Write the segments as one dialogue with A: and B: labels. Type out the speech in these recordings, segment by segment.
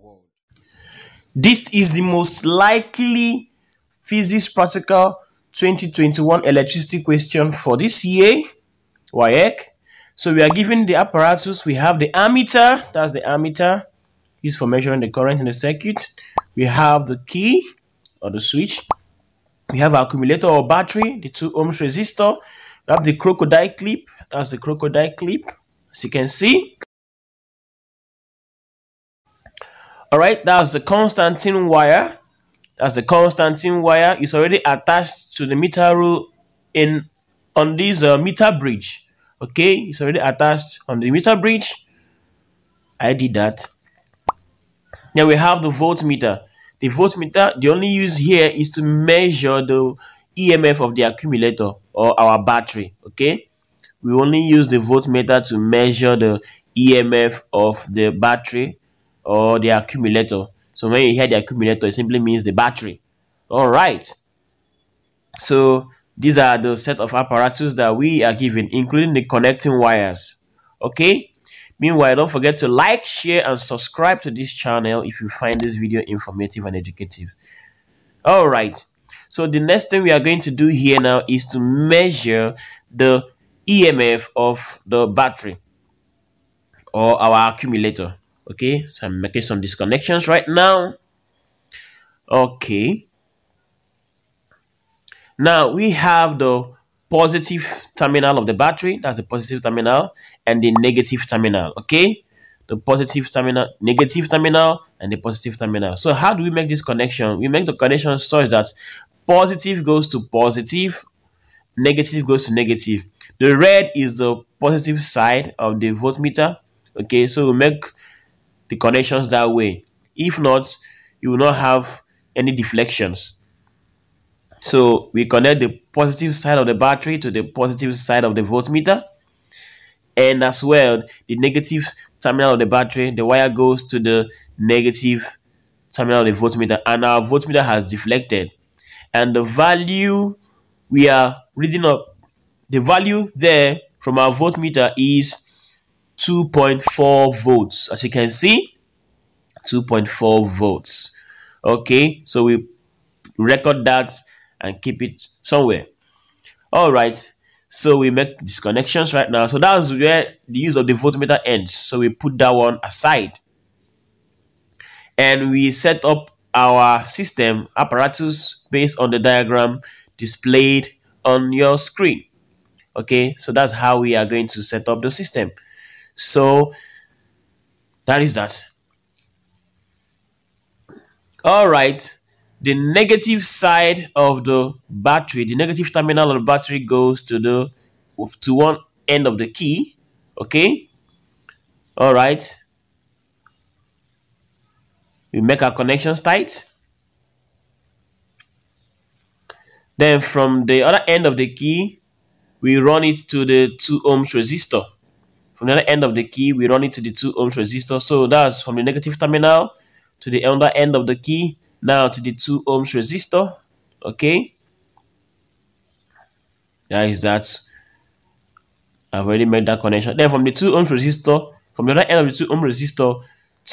A: world. This is the most likely physics practical 2021 electricity question for this year, WAEC. So we are given the apparatus. We have the ammeter, that's the ammeter, used for measuring the current in the circuit. We have the key or the switch. We have our accumulator or battery, the 2 ohms resistor. We have the crocodile clip, that's the crocodile clip, as you can see. All right that's the constantan wire. That's the constantan wire. It's already attached to the meter rule in on this uh, meter bridge. Okay it's already attached on the meter bridge. I did that. Now we have the voltmeter. The voltmeter the only use here is to measure the emf of the accumulator or our battery. Okay we only use the voltmeter to measure the emf of the battery or the accumulator. So when you hear the accumulator, it simply means the battery. All right. So these are the set of apparatus that we are given, including the connecting wires. Okay. Meanwhile, don't forget to like, share, and subscribe to this channel if you find this video informative and educative. All right. So the next thing we are going to do here now is to measure the EMF of the battery or our accumulator okay so i'm making some disconnections right now. Okay. Now we have the positive terminal of the battery. That's the positive terminal and the negative terminal okay? The positive terminal negative terminal and the positive terminal. So how do we make this connection? We make the connection such that positive goes to positive negative goes to negative. The red is the positive side of the voltmeter okay? So we make the connections that way. If not, you will not have any deflections. So we connect the positive side of the battery to the positive side of the voltmeter. And as well, the negative terminal of the battery, the wire goes to the negative terminal of the voltmeter. And our voltmeter has deflected. And the value we are reading up, the value there from our voltmeter is 2.4 volts as you can see 2.4 volts okay so we record that and keep it somewhere. All right so we make disconnections right now. So that's where the use of the voltmeter ends. So we put that one aside. And we set up our system apparatus based on the diagram displayed on your screen. Okay so that's how we are going to set up the system so that is that. All right. The negative side of the battery, the negative terminal of the battery goes to the to one end of the key. Okay. All right. We make our connections tight. Then from the other end of the key, we run it to the 2 ohms resistor. From the other end of the key, we run it to the 2 ohms resistor. So that's from the negative terminal to the other end of the key, now to the 2 ohms resistor. Okay. That is that. I've already made that connection. Then from the 2 ohms resistor, from the other end of the 2 ohm resistor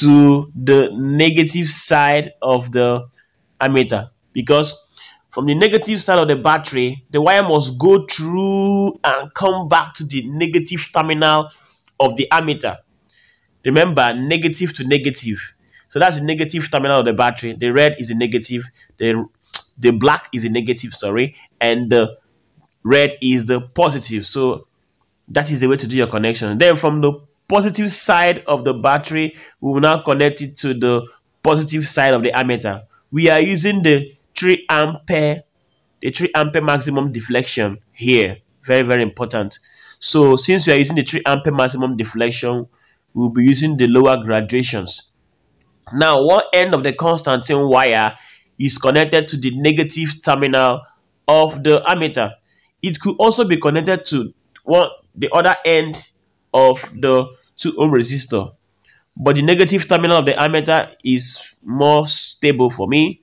A: to the negative side of the ammeter. Because from the negative side of the battery, the wire must go through and come back to the negative terminal of the ammeter. Remember, negative to negative. So that's the negative terminal of the battery. The red is the negative. The, the black is the negative, sorry. And the red is the positive. So that is the way to do your connection. Then from the positive side of the battery, we will now connect it to the positive side of the ammeter. We are using the 3 ampere, the 3 ampere maximum deflection here. Very, very important. So since we are using the 3 ampere maximum deflection, we'll be using the lower graduations. Now, one end of the constantan wire is connected to the negative terminal of the ammeter. It could also be connected to one the other end of the 2 ohm resistor. But the negative terminal of the ammeter is more stable for me.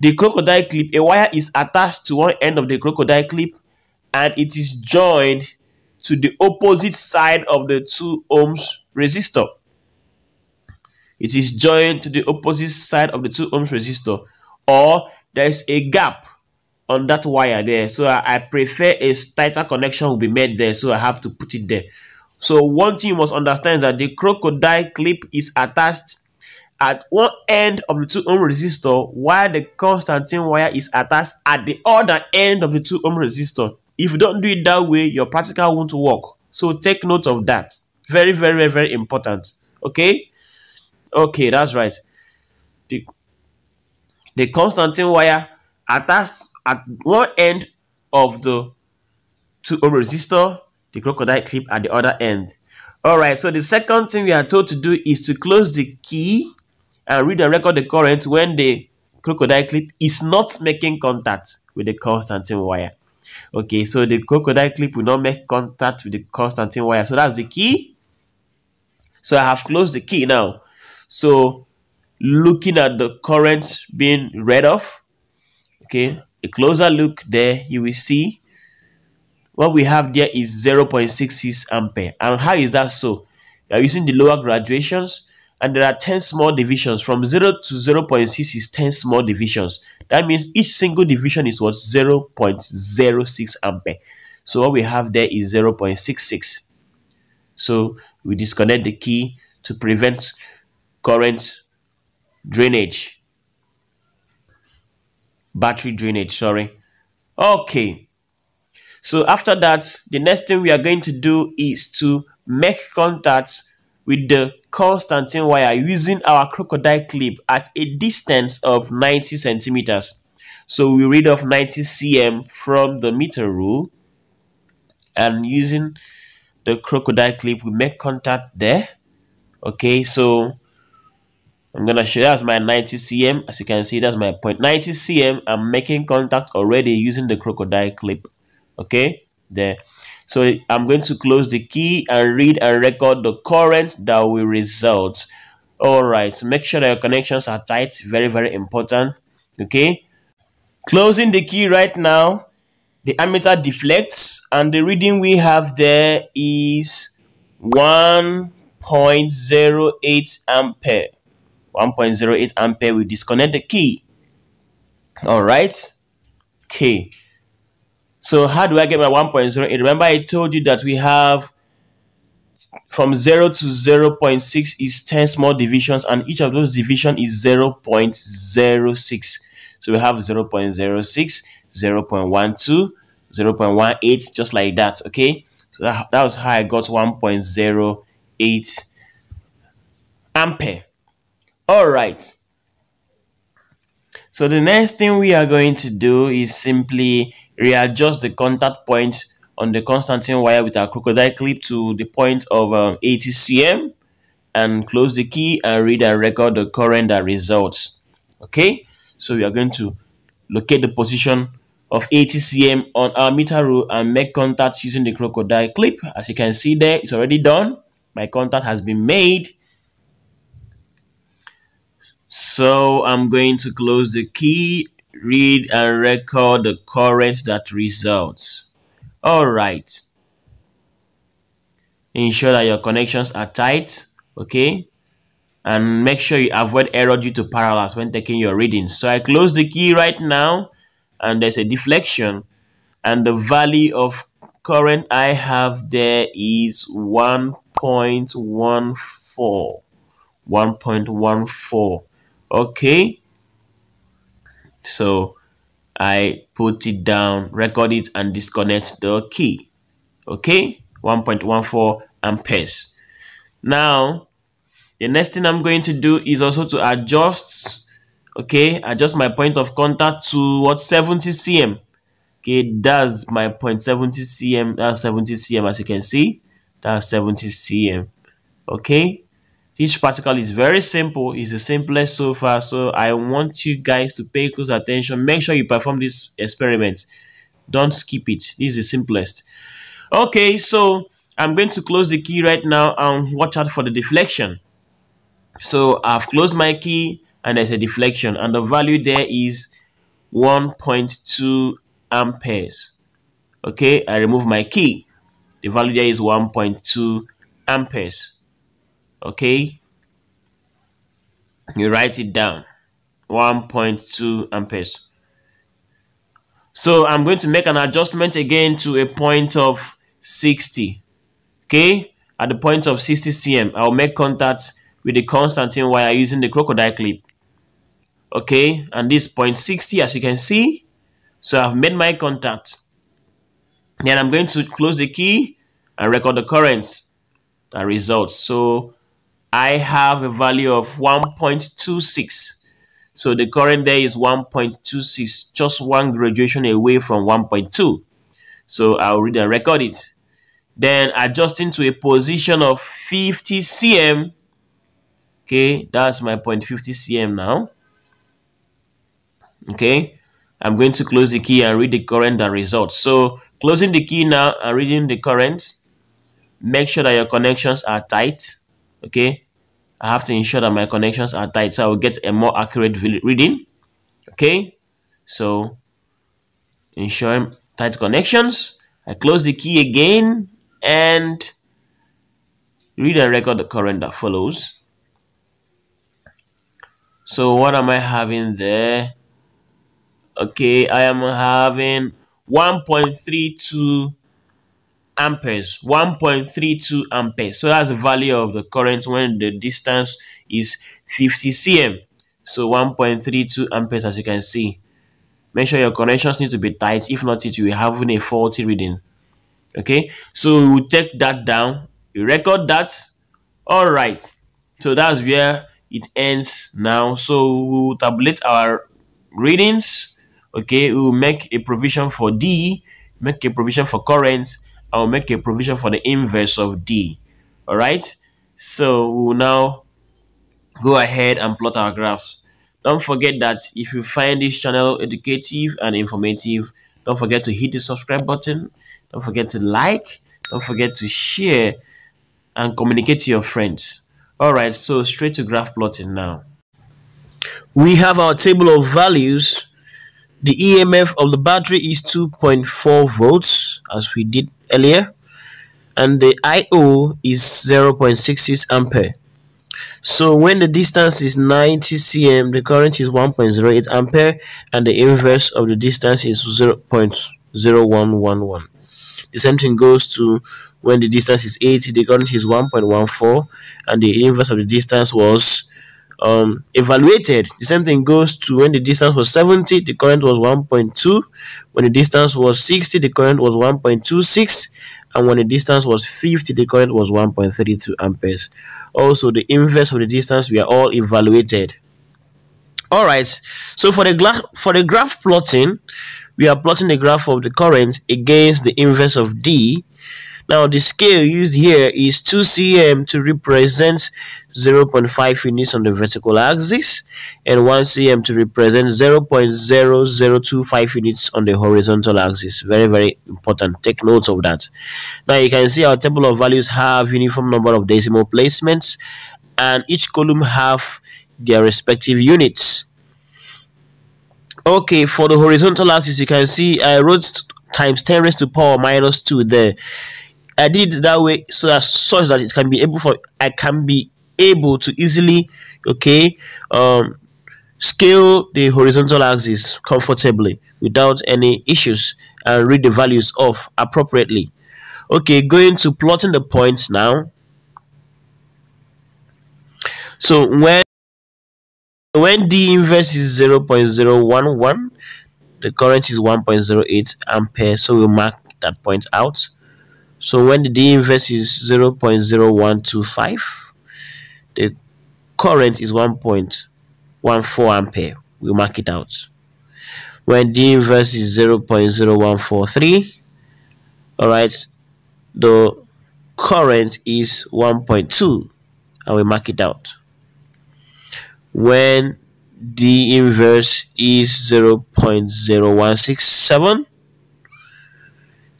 A: The crocodile clip, a wire is attached to one end of the crocodile clip and it is joined to the opposite side of the 2 ohms resistor. it is joined to the opposite side of the 2 ohms resistor or there's a gap on that wire there so I, I prefer a tighter connection will be made there so I have to put it there so one thing you must understand is that the crocodile clip is attached at one end of the 2 ohm resistor while the constantan wire is attached at the other end of the 2 ohm resistor. If you don't do it that way, your practical won't work. So take note of that. Very, very, very important. Okay? Okay, that's right. The, the constantan wire attached at one end of the 2 ohm resistor, the crocodile clip at the other end. Alright, so the second thing we are told to do is to close the key and read and record the current when the crocodile clip is not making contact with the constantan wire. Okay, so the crocodile clip will not make contact with the constantan wire. So that's the key. So I have closed the key now. So looking at the current being read off, okay, a closer look there, you will see what we have there is 0.66 ampere. And how is that so? We are using the lower graduations and there are 10 small divisions. From 0 to 0.6 is 10 small divisions. That means each single division is what? 0.06 ampere. So what we have there is 0.66 so we disconnect the key to prevent current drainage. Battery drainage sorry. Okay. So after that the next thing we are going to do is to make contact with the constantan wire using our crocodile clip at a distance of 90 centimeters. So we read off 90 cm from the meter rule and using the crocodile clip we make contact there. Okay, so I'm gonna show that's my 90 cm. As you can see, that's my point. 90 cm, I'm making contact already using the crocodile clip. Okay, there. So I'm going to close the key and read and record the current that will result. All right, so make sure that your connections are tight. Very, very important. Okay. Closing the key right now. The ammeter deflects and the reading we have there is 1.08 ampere. 1.08 ampere. We disconnect the key. All right. Okay. So how do I get my 1.08? Remember I told you that we have from 0 to 0 0.6 is 10 small divisions and each of those division is 0 0.06. So we have 0 0.06, 0 0.12, 0 0.18, just like that, okay? So that, that was how I got 1.08 ampere. All right. So the next thing we are going to do is simply readjust the contact point on the constantan wire with our crocodile clip to the point of um, 80 cm and close the key and read and record the current that results. Okay, so we are going to locate the position of 80 cm on our meter rule and make contact using the crocodile clip. As you can see there, it's already done. My contact has been made so I'm going to close the key, read and record the current that results. All right. Ensure that your connections are tight, okay? And make sure you avoid error due to parallax when taking your readings. So I close the key right now and there's a deflection and the value of current I have there is 1.14. 1.14 okay. So I put it down record it and disconnect the key. Okay? 1.14 amperes. Now the next thing I'm going to do is also to adjust okay? Adjust my point of contact to what 70 cm okay that's my point 70 cm that's 70 cm as you can see. That's 70 cm okay this practical is very simple. It's the simplest so far. So I want you guys to pay close attention. Make sure you perform this experiment. Don't skip it. This is the simplest. Okay, so I'm going to close the key right now and watch out for the deflection. So I've closed my key and there's a deflection and the value there is 1.2 amperes. Okay, I remove my key. The value there is 1.2 amperes okay? You write it down. 1.2 amperes. So i'm going to make an adjustment again to a point of 60 okay? At the point of 60 cm i'll make contact with the constantan wire using the crocodile clip okay? And this point 60 as you can see so i've made my contact. Then i'm going to close the key and record the current that results. So I have a value of 1.26. So the current there is 1.26, just one graduation away from 1.2. So I'll read and record it. Then adjusting to a position of 50 cm. Okay, that's my point 50 cm now. Okay, I'm going to close the key and read the current and results. So closing the key now and reading the current. Make sure that your connections are tight. Okay, I have to ensure that my connections are tight so I will get a more accurate reading. Okay, so ensuring tight connections. I close the key again and read and record the current that follows. So what am I having there? Okay, I am having 1.32 amperes 1.32 amperes. So that's the value of the current when the distance is 50 cm. So 1.32 amperes as you can see. Make sure your connections need to be tight. If not it will have a faulty reading. Okay? So we will take that down. You record that. All right so that's where it ends now. So we will tabulate our readings. Okay? We will make a provision for d make a provision for current I'll make a provision for the inverse of D. All right. So we'll now go ahead and plot our graphs. Don't forget that if you find this channel educative and informative, don't forget to hit the subscribe button. Don't forget to like. Don't forget to share and communicate to your friends. All right, so straight to graph plotting now. We have our table of values. The EMF of the battery is 2.4 volts as we did earlier and the IO is 0.66 ampere. So when the distance is 90 cm, the current is 1.08 ampere and the inverse of the distance is 0.0111. The same thing goes to when the distance is 80, the current is 1.14 and the inverse of the distance was um, evaluated. The same thing goes to when the distance was 70, the current was 1.2. When the distance was 60, the current was 1.26. And when the distance was 50, the current was 1.32 amperes. Also, the inverse of the distance we are all evaluated. All right. So for the for the graph plotting, we are plotting the graph of the current against the inverse of D now the scale used here is 2 cm to represent 0.5 units on the vertical axis and 1 cm to represent 0.0025 units on the horizontal axis. Very, very important. Take note of that. Now you can see our table of values have uniform number of decimal placements and each column have their respective units. Okay, for the horizontal axis, you can see I wrote times 10 raised to power minus 2 there. I did it that way so that such that it can be able for I can be able to easily okay um scale the horizontal axis comfortably without any issues and read the values off appropriately. Okay going to plotting the points now. So when when d inverse is 0 0.011 the current is 1.08 ampere so we'll mark that point out so when the D inverse is 0.0125, the current is 1.14 ampere. We mark it out. When D inverse is 0.0143, all right, the current is 1.2 and we mark it out. When D inverse is 0.0167,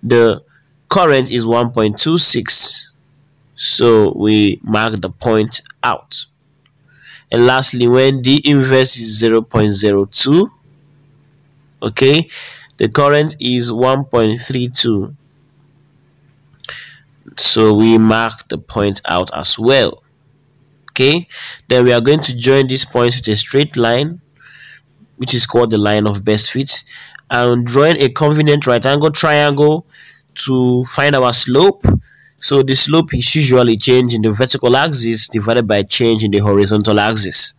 A: the current is 1.26 so we mark the point out. And lastly when the inverse is 0.02 okay the current is 1.32 so we mark the point out as well okay? Then we are going to join these points with a straight line which is called the line of best fit. And drawing a convenient right angle triangle to find our slope. So the slope is usually change in the vertical axis divided by change in the horizontal axis.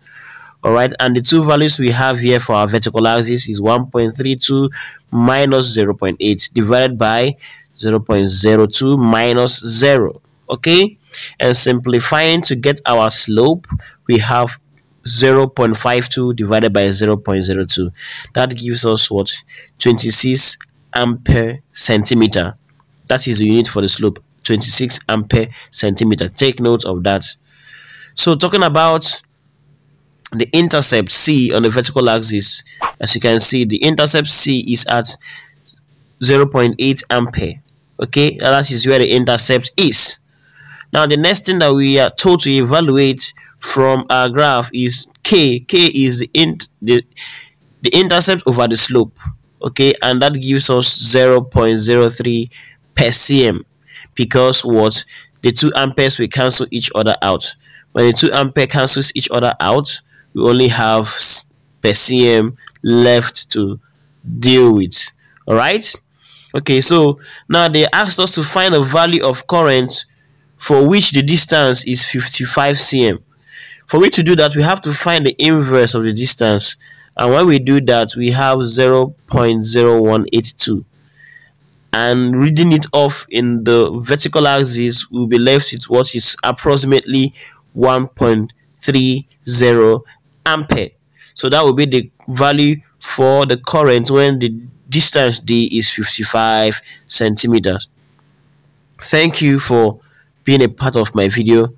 A: All right and the two values we have here for our vertical axis is 1.32 minus 0.8 divided by 0.02 minus 0 okay? And simplifying to get our slope we have 0.52 divided by 0.02 that gives us what? 26 ampere centimeter that is the unit for the slope 26 ampere centimeter. Take note of that. So talking about the intercept c on the vertical axis as you can see the intercept c is at 0.8 ampere okay? That is where the intercept is. Now the next thing that we are told to evaluate from our graph is k. K is the int the the intercept over the slope okay? And that gives us 0.03 per cm because what? The two amperes will cancel each other out. When the two ampere cancels each other out we only have per cm left to deal with. All right okay so now they asked us to find a value of current for which the distance is 55 cm. For we to do that we have to find the inverse of the distance. And when we do that we have 0.0182 and reading it off in the vertical axis we'll be left with what is approximately 1.30 ampere. So that will be the value for the current when the distance d is 55 centimeters. Thank you for being a part of my video